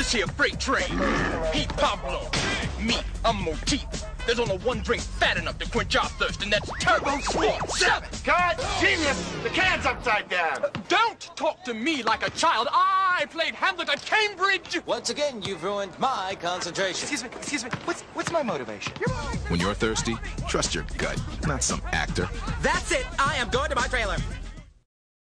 This here freight train. He Pablo. Me, I'm Motif. There's only one drink fat enough to quench our thirst, and that's Turbo Sport 7. God, Genius! The can's upside down! Uh, don't talk to me like a child. I played Hamlet at Cambridge. Once again, you've ruined my concentration. Excuse me, excuse me. What's what's my motivation? When you're thirsty, trust your gut, not some actor. That's it. I am going to my trailer.